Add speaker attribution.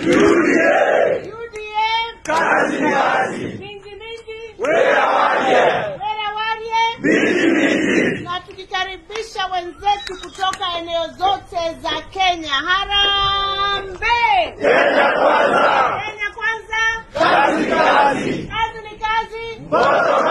Speaker 1: UDA
Speaker 2: Kazi ni kazi.
Speaker 1: mingi mingi
Speaker 2: Mingi mingi.
Speaker 1: na tukikaribisha wenzetu kutoka eneo zote za Kenya. Harambee!
Speaker 2: Kenya kwanza.
Speaker 1: Kenya kwanza,
Speaker 2: Kazi kazi.
Speaker 1: kazi ni kazi.
Speaker 2: Bora